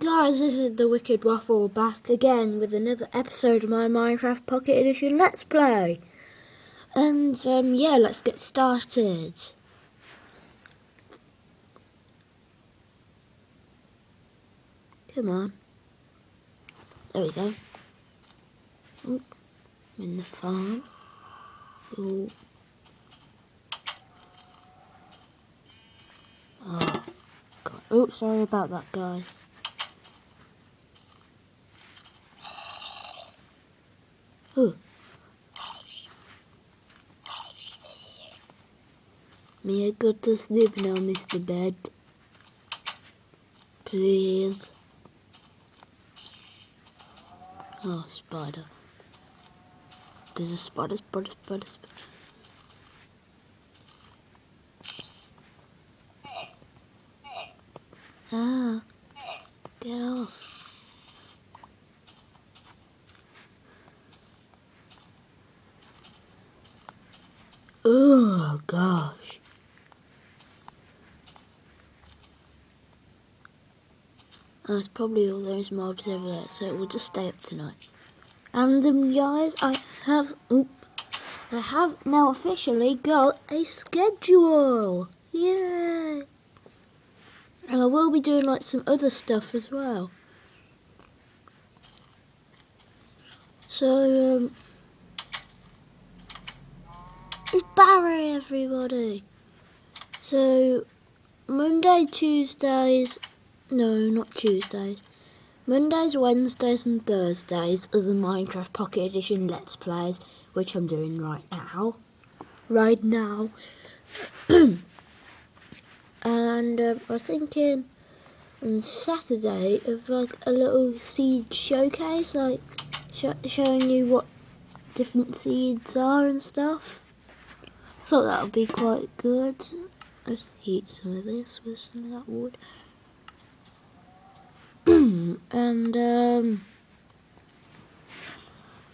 Guys, this is the Wicked Waffle back again with another episode of my Minecraft Pocket Edition Let's Play. And um, yeah, let's get started. Come on. There we go. I'm in the farm. Oh. Oh, sorry about that, guys. May I go to sleep now, Mr. Bed? Please. Oh, spider. There's a spider, spider, spider, spider. Ah, get off. Oh, gosh. That's probably all those mobs over there, so we'll just stay up tonight. And um, guys, I have, oop, I have now officially got a schedule. Yay! And I will be doing like some other stuff as well. So, um, it's Barry, everybody. So, Monday, Tuesdays, no, not Tuesdays. Mondays, Wednesdays, and Thursdays are the Minecraft Pocket Edition Let's Plays, which I'm doing right now. Right now. and um, I was thinking on Saturday of like a little seed showcase, like sh- showing you what different seeds are and stuff. I Thought that would be quite good. I'd heat some of this with some of that wood. And um,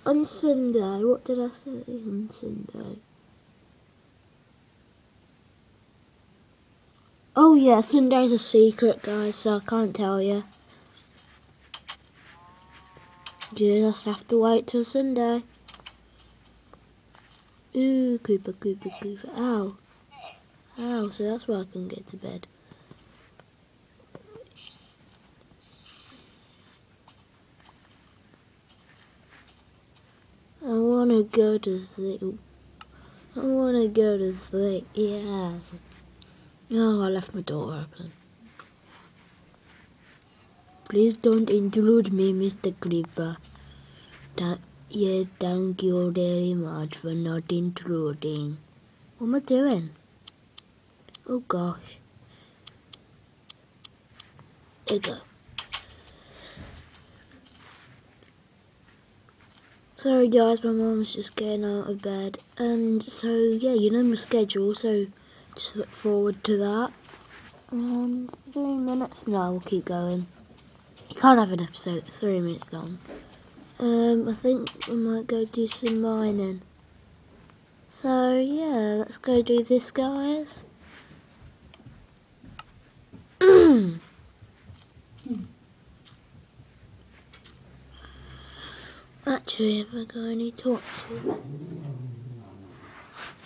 on Sunday, what did I say on Sunday? Oh yeah, Sunday's a secret, guys, so I can't tell you. You just have to wait till Sunday. Ooh, Cooper, Cooper, Cooper. Ow. Ow, so that's why I can get to bed. I wanna go to sleep. I wanna go to sleep, yes. Oh, I left my door open. Please don't intrude me, Mr. Creeper. That, yes, thank you very much for not intruding. What am I doing? Oh gosh. There you go. Sorry guys, my mum's just getting out of bed. And so, yeah, you know my schedule, so just look forward to that. And three minutes now, we'll keep going. You can't have an episode three minutes long. Um, I think we might go do some mining. So, yeah, let's go do this, guys. Actually, have I got any torches?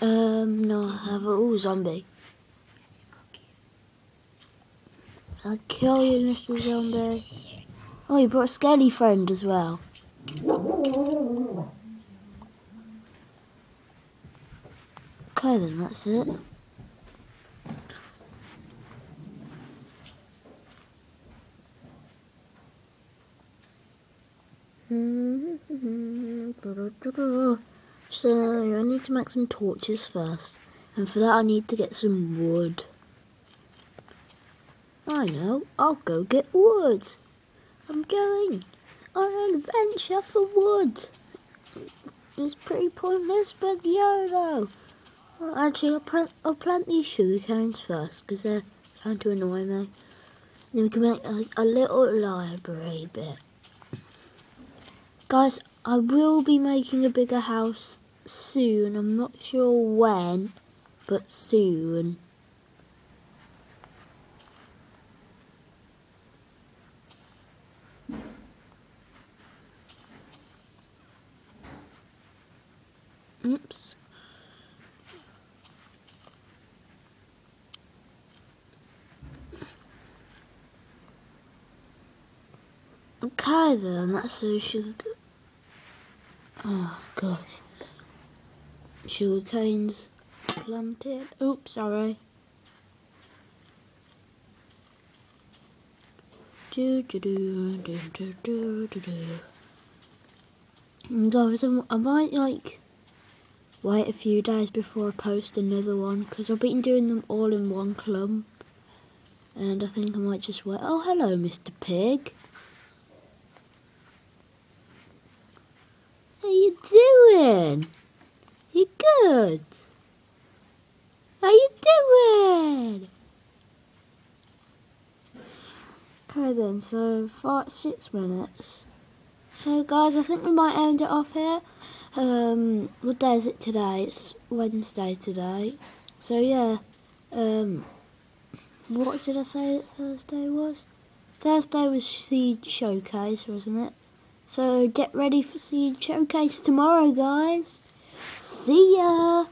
Um, no, I have Oh, zombie. I'll kill you, Mr. Zombie. Oh, you brought a skelly friend as well. Okay, then that's it. Mm-hmm. So I need to make some torches first, and for that I need to get some wood. I know, I'll go get wood. I'm going on an adventure for wood. It's pretty pointless, but YOLO. Well, actually, I'll plant, I'll plant these sugar canes first, because they're trying to annoy me. Then we can make a, a little library bit. Guys, I will be making a bigger house soon. I'm not sure when, but soon. Oops. Okay then, that's who sugar. Oh gosh. Sugar canes planted. Oops, sorry. Do do do do do do do do. Guys, I might like wait a few days before I post another one because I've been doing them all in one clump and I think I might just wait. Oh, hello, Mr. Pig. How you doing? You good? How you doing? Okay then, so five, six minutes. So guys, I think we might end it off here. Um, what day is it today? It's Wednesday today. So yeah, um, what did I say that Thursday was? Thursday was Seed Showcase, wasn't it? So get ready for Seed Showcase tomorrow, guys. See ya!